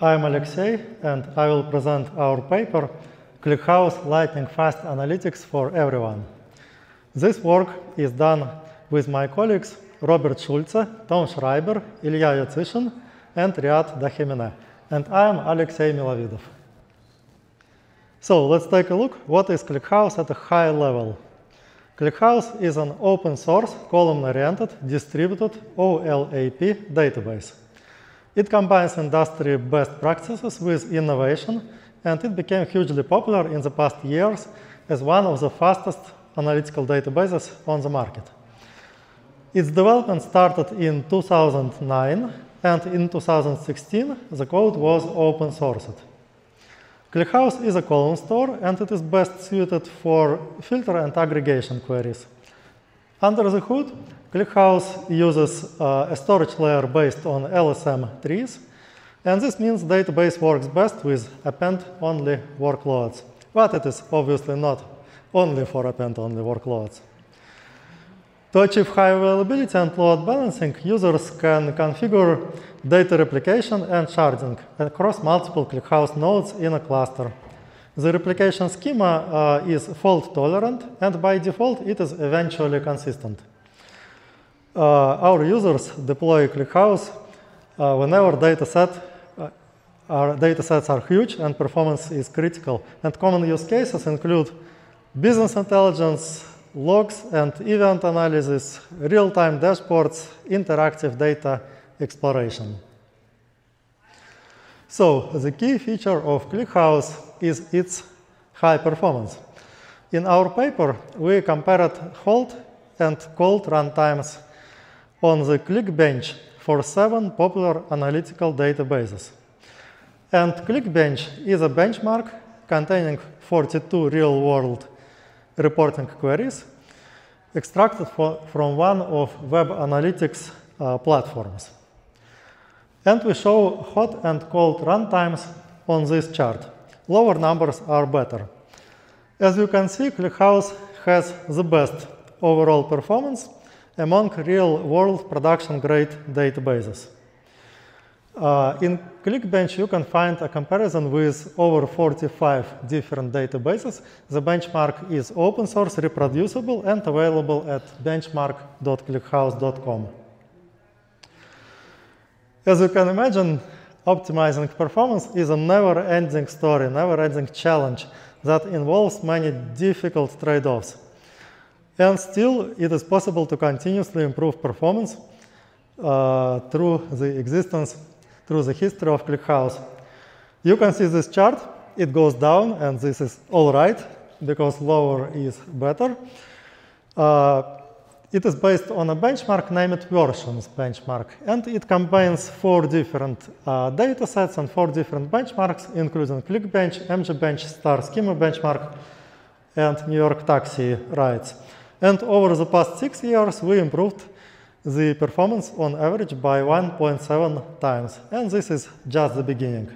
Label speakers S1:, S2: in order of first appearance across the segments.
S1: I'm Alexey, and I will present our paper, ClickHouse Lightning Fast Analytics for Everyone. This work is done with my colleagues Robert Schulze, Tom Schreiber, Ilya Yatsishin, and Ryadh Dahimene. And I am Alexey Milovidov. So let's take a look what is ClickHouse at a high level. ClickHouse is an open source, column-oriented, distributed OLAP database. It combines industry best practices with innovation, and it became hugely popular in the past years as one of the fastest analytical databases on the market. Its development started in 2009, and in 2016, the code was open sourced. ClickHouse is a column store, and it is best suited for filter and aggregation queries. Under the hood, ClickHouse uses uh, a storage layer based on LSM trees, and this means database works best with append-only workloads. But it is obviously not only for append-only workloads. To achieve high availability and load balancing, users can configure data replication and sharding across multiple ClickHouse nodes in a cluster. The replication schema uh, is fault tolerant, and by default, it is eventually consistent. Uh, our users deploy ClickHouse uh, whenever data set uh, our data sets are huge and performance is critical. And common use cases include business intelligence, logs and event analysis, real-time dashboards, interactive data exploration. So the key feature of ClickHouse is its high performance. In our paper, we compared hold and cold runtimes on the ClickBench for seven popular analytical databases. And ClickBench is a benchmark containing 42 real-world reporting queries extracted for, from one of web analytics uh, platforms. And we show hot and cold runtimes on this chart. Lower numbers are better. As you can see, ClickHouse has the best overall performance among real-world production-grade databases. Uh, in ClickBench, you can find a comparison with over 45 different databases. The benchmark is open source, reproducible, and available at benchmark.clickhouse.com. As you can imagine, optimizing performance is a never-ending story, never-ending challenge that involves many difficult trade-offs. And still, it is possible to continuously improve performance uh, through the existence through the history of ClickHouse. You can see this chart. It goes down, and this is all right, because lower is better. Uh, it is based on a benchmark named versions benchmark, and it combines four different uh, data sets and four different benchmarks, including ClickBench, MGBench, Star Schema benchmark, and New York Taxi rights. And over the past six years, we improved the performance on average by 1.7 times. And this is just the beginning.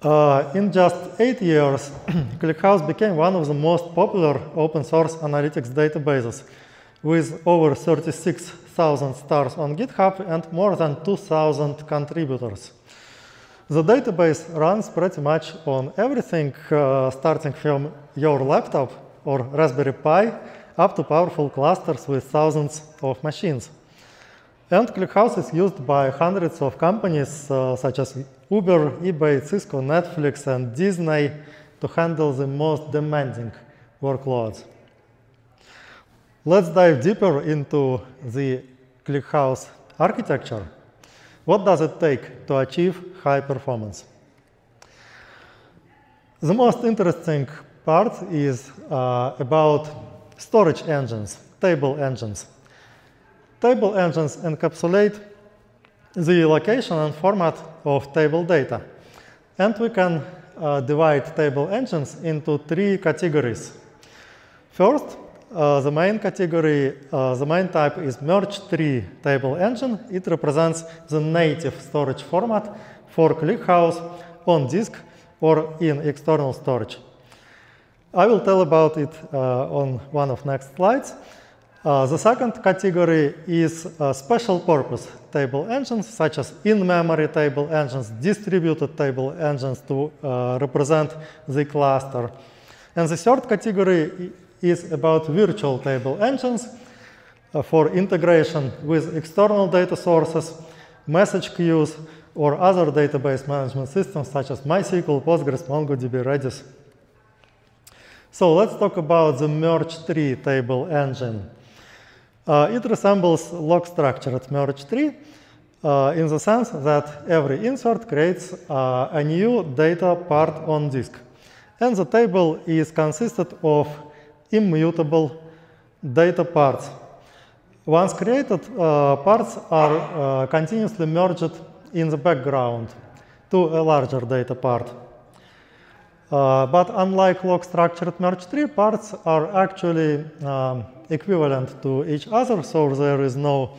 S1: Uh, in just eight years, ClickHouse became one of the most popular open source analytics databases with over 36,000 stars on GitHub and more than 2,000 contributors. The database runs pretty much on everything, uh, starting from your laptop or Raspberry Pi up to powerful clusters with thousands of machines. And ClickHouse is used by hundreds of companies uh, such as Uber, eBay, Cisco, Netflix, and Disney to handle the most demanding workloads. Let's dive deeper into the ClickHouse architecture. What does it take to achieve high performance? The most interesting part is uh, about storage engines, table engines. Table engines encapsulate the location and format of table data. And we can uh, divide table engines into three categories. First, uh, the main category, uh, the main type is merge tree table engine. It represents the native storage format for ClickHouse on disk or in external storage. I will tell about it uh, on one of next slides. The second category is special purpose table engines, such as in-memory table engines, distributed table engines to represent the cluster. And the third category is about virtual table engines uh, for integration with external data sources, message queues, or other database management systems such as MySQL, Postgres, MongoDB, Redis. So let's talk about the merge tree table engine. Uh, it resembles log structured merge tree uh, in the sense that every insert creates uh, a new data part on disk. And the table is consisted of immutable data parts. Once created, uh, parts are uh, continuously merged in the background to a larger data part. Uh, but unlike log structured merge tree, parts are actually um, equivalent to each other, so there is no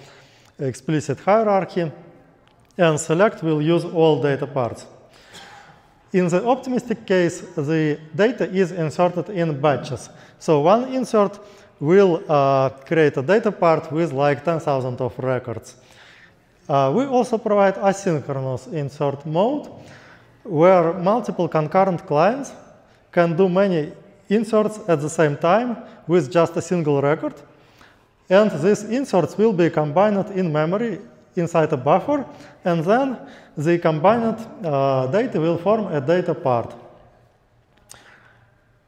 S1: explicit hierarchy, and select will use all data parts. In the optimistic case, the data is inserted in batches. So one insert will uh, create a data part with like 10,000 of records. Uh, we also provide asynchronous insert mode, where multiple concurrent clients can do many inserts at the same time with just a single record. And these inserts will be combined in memory inside a buffer, and then the combined uh, data will form a data part.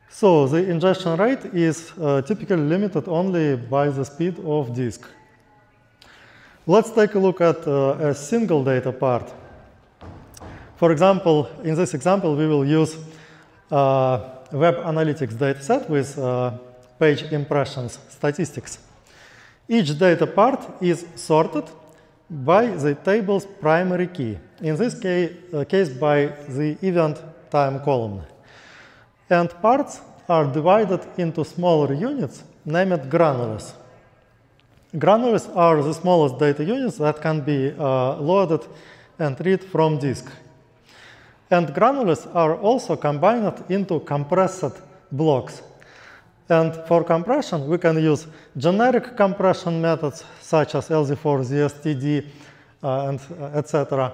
S1: So the ingestion rate is uh, typically limited only by the speed of disk. Let's take a look at uh, a single data part. For example, in this example, we will use uh, web analytics dataset with uh, page impressions statistics. Each data part is sorted by the table's primary key, in this case, uh, case by the event time column. And parts are divided into smaller units named granules. Granules are the smallest data units that can be uh, loaded and read from disk. And granules are also combined into compressed blocks. And for compression, we can use generic compression methods such as LZ4, ZSTD, uh, and uh, etc.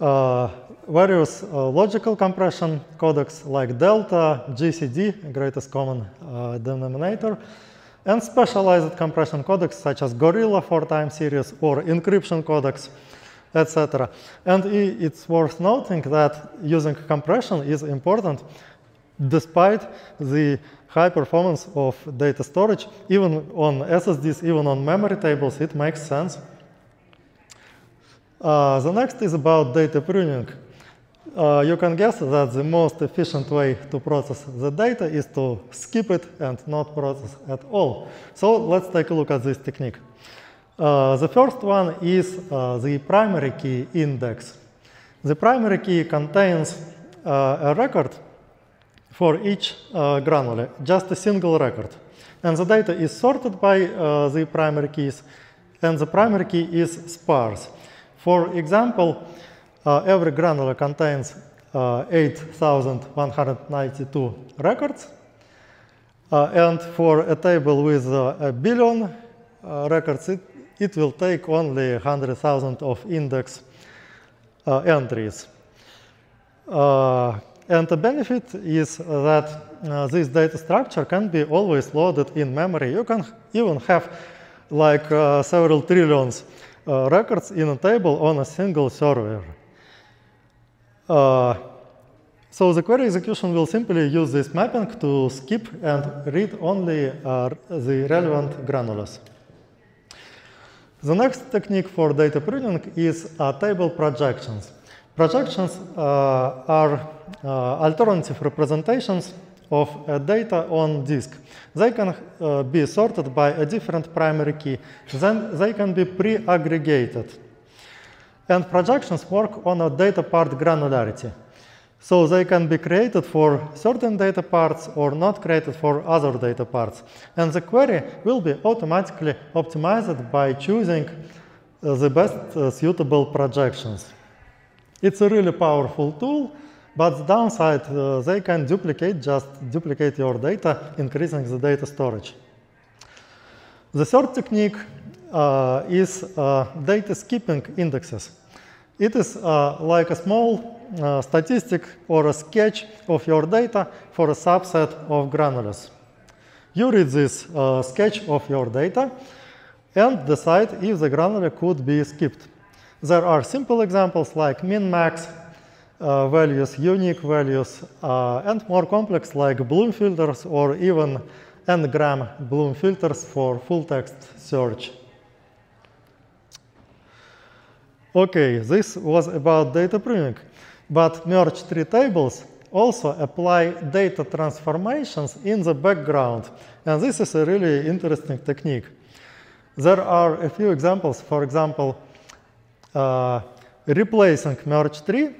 S1: Uh, various uh, logical compression codecs like Delta, GCD, greatest common uh, denominator, and specialized compression codecs such as Gorilla for time series or encryption codecs etc. And it's worth noting that using compression is important despite the high performance of data storage, even on SSDs, even on memory tables, it makes sense. Uh, the next is about data pruning. Uh, you can guess that the most efficient way to process the data is to skip it and not process at all. So let's take a look at this technique. Uh, the first one is uh, the primary key index. The primary key contains uh, a record for each uh, granule, just a single record. And the data is sorted by uh, the primary keys, and the primary key is sparse. For example, uh, every granule contains 8,192 records, and for a table with a billion records, it it will take only 100,000 of index uh, entries. Uh, and the benefit is that uh, this data structure can be always loaded in memory. You can even have like uh, several trillions uh, records in a table on a single server. Uh, so the query execution will simply use this mapping to skip and read only the relevant granules. The next technique for data pruning is uh, table projections. Projections uh, are uh, alternative representations of data on disk. They can uh, be sorted by a different primary key. Then they can be pre-aggregated. And projections work on a data part granularity. So they can be created for certain data parts or not created for other data parts. And the query will be automatically optimized by choosing uh, the best uh, suitable projections. It's a really powerful tool, but the downside, uh, they can duplicate, just duplicate your data, increasing the data storage. The third technique uh, is uh, data skipping indexes. It is uh, like a small uh, statistic or a sketch of your data for a subset of granulars. You read this uh, sketch of your data and decide if the granular could be skipped. There are simple examples like min-max uh, values, unique values, uh, and more complex like Bloom filters or even n-gram Bloom filters for full text search. Okay, this was about data pruning, but merge tree tables also apply data transformations in the background, and this is a really interesting technique. There are a few examples, for example, uh, replacing merge tree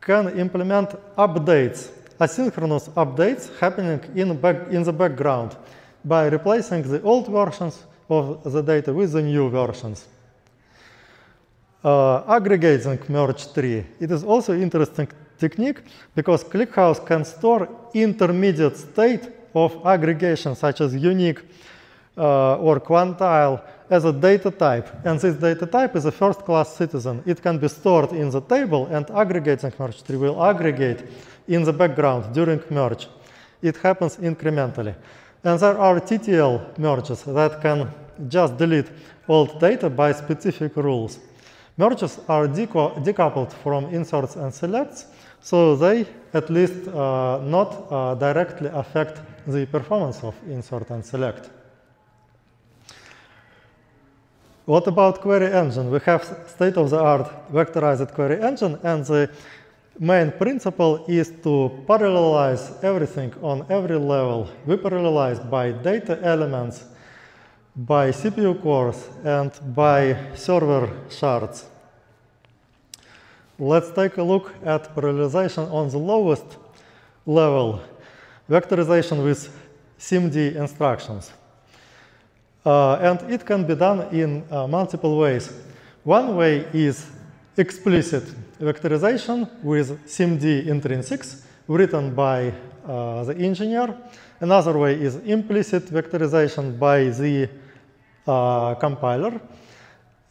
S1: can implement updates, asynchronous updates happening in, back, in the background by replacing the old versions of the data with the new versions. Uh, aggregating merge tree. It is also interesting technique because ClickHouse can store intermediate state of aggregation such as unique uh, or quantile as a data type. And this data type is a first class citizen. It can be stored in the table and aggregating merge tree will aggregate in the background during merge. It happens incrementally. And there are TTL merges that can just delete old data by specific rules. Merges are decoupled from inserts and selects, so they at least uh, not uh, directly affect the performance of insert and select. What about query engine? We have state-of-the-art vectorized query engine, and the main principle is to parallelize everything on every level. We parallelize by data elements, by CPU cores, and by server shards. Let's take a look at parallelization on the lowest level, vectorization with SIMD instructions. Uh, and it can be done in uh, multiple ways. One way is explicit vectorization with SIMD intrinsics written by uh, the engineer. Another way is implicit vectorization by the uh, compiler.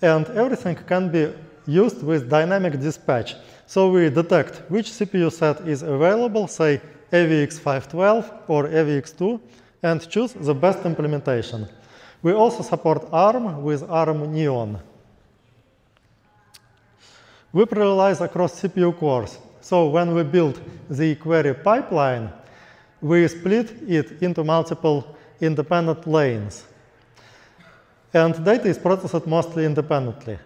S1: And everything can be used with dynamic dispatch. So we detect which CPU set is available, say AVX512 or AVX2, and choose the best implementation. We also support ARM with ARM Neon. We parallelize across CPU cores. So when we build the query pipeline, we split it into multiple independent lanes. And data is processed mostly independently.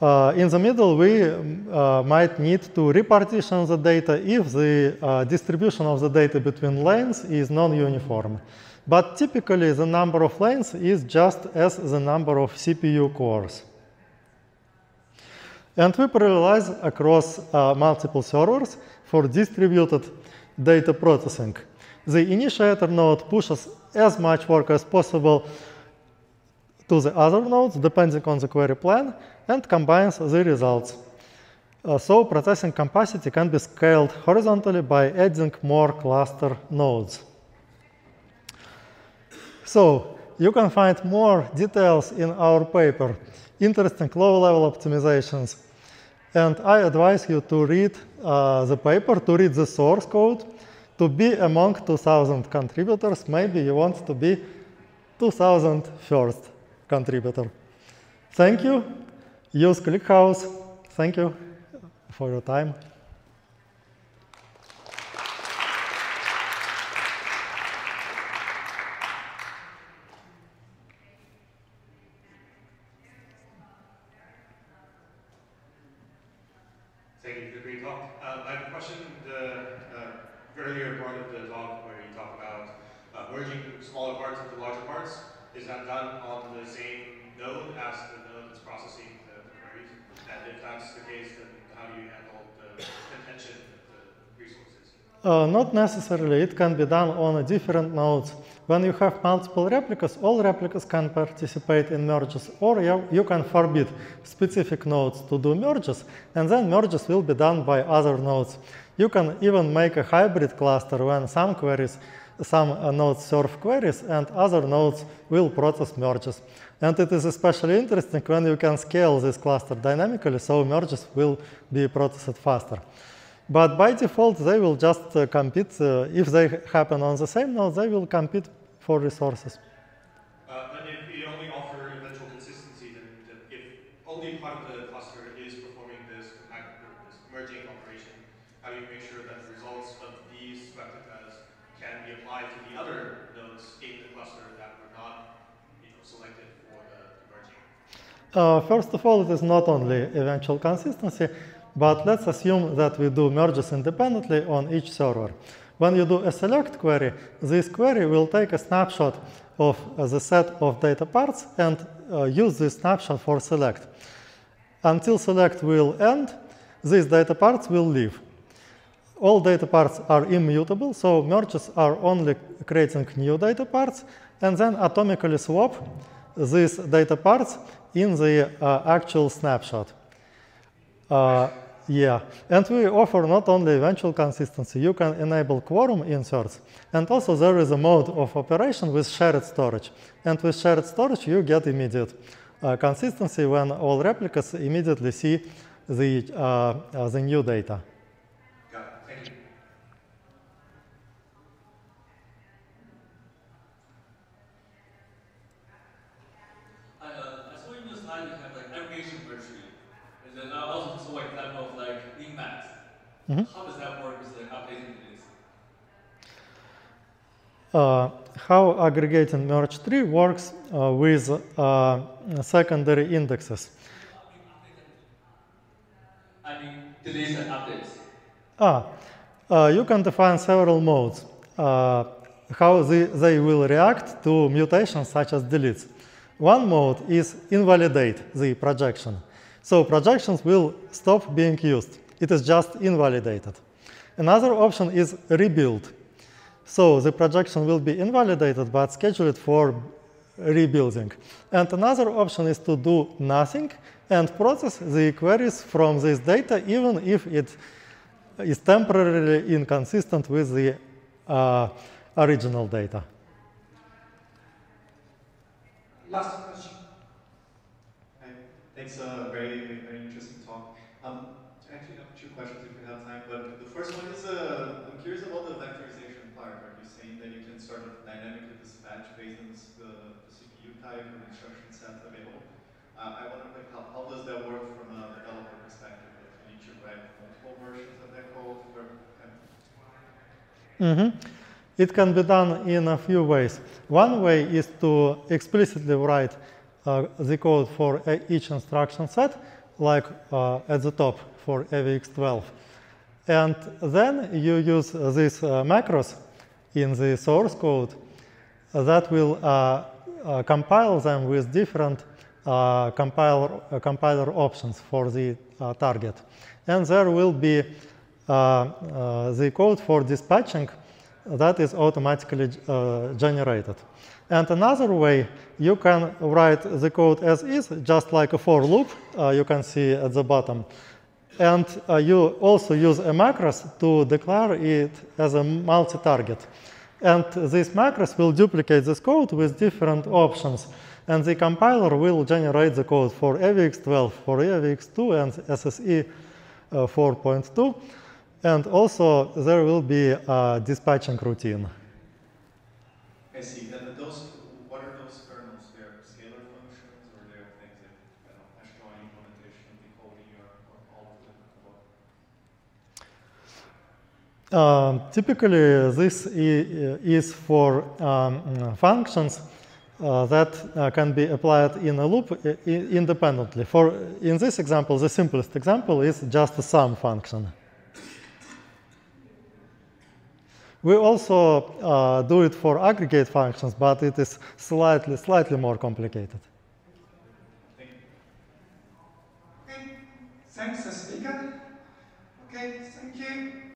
S1: Uh, in the middle, we uh, might need to repartition the data if the uh, distribution of the data between lanes is non-uniform. But typically, the number of lanes is just as the number of CPU cores. And we parallelize across uh, multiple servers for distributed data processing. The initiator node pushes as much work as possible to the other nodes, depending on the query plan, and combines the results. Uh, so processing capacity can be scaled horizontally by adding more cluster nodes. So you can find more details in our paper, interesting low-level optimizations. And I advise you to read uh, the paper, to read the source code, to be among 2,000 contributors. Maybe you want to be 2,000 first contributor. Thank you. Use ClickHouse. Thank you for your time.
S2: Thank you for the great talk. Um, I have a question. The uh, earlier part of the talk where you talk about uh, merging smaller parts into larger parts, is that done on the same node as the node that's processing the, the queries? And if that's the case, then how do you handle the contention of the resources?
S1: Uh, not necessarily. It can be done on different nodes. When you have multiple replicas, all replicas can participate in merges, or you, you can forbid specific nodes to do merges, and then merges will be done by other nodes. You can even make a hybrid cluster when some queries some uh, nodes serve queries and other nodes will process merges. And it is especially interesting when you can scale this cluster dynamically, so merges will be processed faster. But by default, they will just uh, compete. Uh, if they happen on the same node, they will compete for resources.
S2: Uh, and if you only offer eventual consistency, then, then if only part of the cluster is performing this, this merging operation, how do you make sure that the results of these replicas can be applied to the other nodes in the cluster that were not you know, selected for the merging?
S1: Uh, first of all, it is not only eventual consistency, but let's assume that we do merges independently on each server. When you do a select query, this query will take a snapshot of the set of data parts and uh, use this snapshot for select. Until select will end, these data parts will leave. All data parts are immutable, so merges are only creating new data parts and then atomically swap these data parts in the uh, actual snapshot. Uh, yeah, and we offer not only eventual consistency, you can enable quorum inserts, and also there is a mode of operation with shared storage. And with shared storage, you get immediate uh, consistency when all replicas immediately see the, uh, uh, the new data.
S2: Got it. Thank you.
S3: I, uh, saw in the slide you have like aggregation virtually. And then I also saw an example of min-max.
S1: Mhm.
S3: How does that work with like updating this?
S1: Uh, how aggregating merge tree works uh, with uh, secondary indexes.
S3: I mean, deletes and updates.
S1: Ah, uh, you can define several modes, uh, how they, they will react to mutations such as deletes. One mode is invalidate the projection. So projections will stop being used. It is just invalidated. Another option is rebuild. So the projection will be invalidated but scheduled for rebuilding. And another option is to do nothing and process the queries from this data even if it is temporarily inconsistent with the uh, original data.
S4: Last question. Thanks, uh, very, very interesting talk. Um, actually, I have two questions if we have time. But the first one is, uh, I'm curious about the vectorization part. Are you saying that you can sort of dynamically dispatch based on the, CPU type or instruction set available? Uh, I wonder, like, how, how does that work from a developer perspective? Like, you need to write multiple versions of that code? Or, okay.
S1: Mhm. It can be done in a few ways. One way is to explicitly write uh, the code for each instruction set, like uh, at the top for AVX12. And then you use these uh, macros in the source code that will uh, uh, compile them with different compiler, compiler options for the target. And there will be the code for dispatching that is automatically uh, generated. And another way, you can write the code as is, just like a for loop, uh, you can see at the bottom. And uh, you also use a macros to declare it as a multi-target. And this macros will duplicate this code with different options. And the compiler will generate the code for AVX12, for AVX2, and SSE uh, 4.2. And also, there will be a dispatching routine.
S4: I see. And those, what are those kernels? They're scalar functions or they're things like, I don't know, hash join implementation, decoding, or, or all of them? What?
S1: Um, typically, this is for um, functions uh, that uh, can be applied in a loop independently. For in this example, the simplest example is just a sum function. We also uh, do it for aggregate functions, but it is slightly slightly more complicated.
S5: Thanks. Okay, thank you.